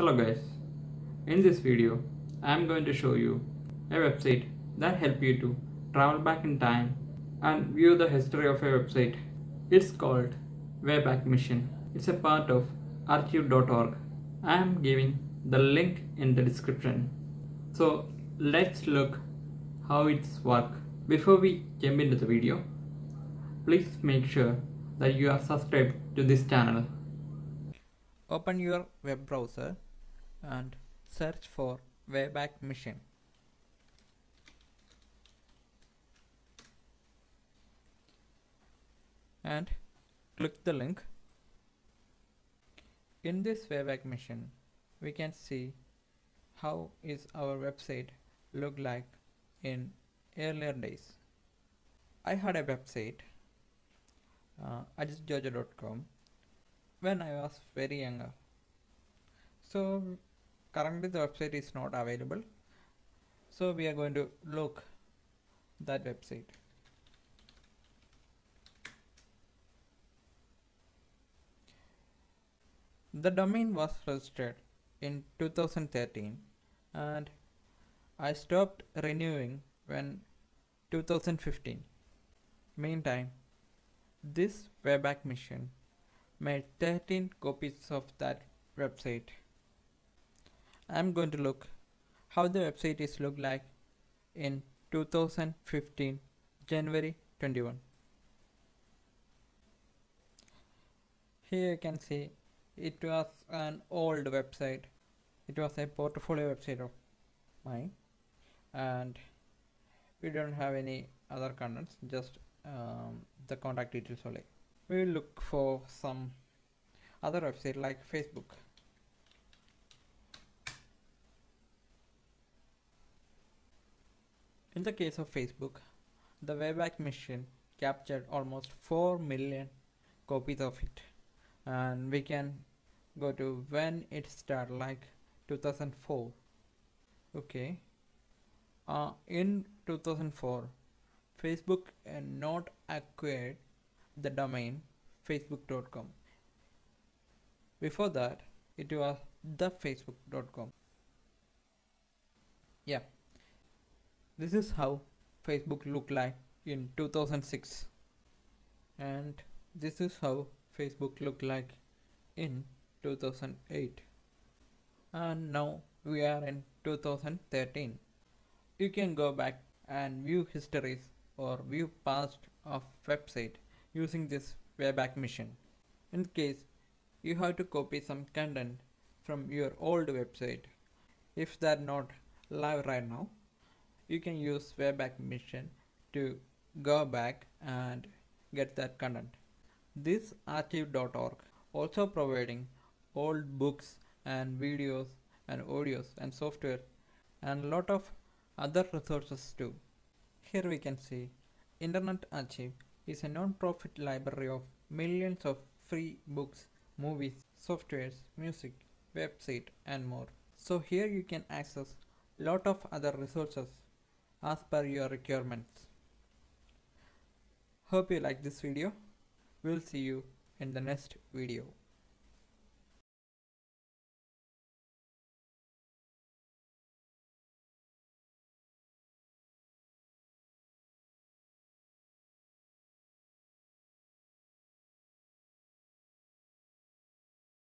Hello guys, in this video I am going to show you a website that help you to travel back in time and view the history of a website. It's called Wayback Machine. It's a part of archive.org. I am giving the link in the description. So let's look how it's work. Before we jump into the video, please make sure that you are subscribed to this channel. Open your web browser and search for Wayback Machine. And click the link. In this Wayback Machine, we can see how is our website look like in earlier days. I had a website uh, ajithjojo.com when I was very younger. So currently the website is not available. So we are going to look that website. The domain was registered in 2013 and I stopped renewing when 2015. Meantime, this Wayback Machine made 13 copies of that website. I'm going to look how the website is look like in 2015 January 21. Here you can see it was an old website. It was a portfolio website of mine and we don't have any other contents just um, the contact details only we will look for some other website like Facebook in the case of Facebook the Wayback Machine captured almost 4 million copies of it and we can go to when it started like 2004 okay uh, in 2004 Facebook and not acquired the domain facebook.com. Before that, it was thefacebook.com. Yeah, this is how Facebook looked like in 2006, and this is how Facebook looked like in 2008. And now we are in 2013. You can go back and view histories or view past of website using this Wayback Machine. In case you have to copy some content from your old website, if they're not live right now, you can use Wayback Machine to go back and get that content. This archive.org also providing old books and videos and audios and software and lot of other resources too. Here we can see Internet Archive is a non-profit library of millions of free books, movies, softwares, music, website and more. So here you can access lot of other resources as per your requirements. Hope you like this video. We'll see you in the next video.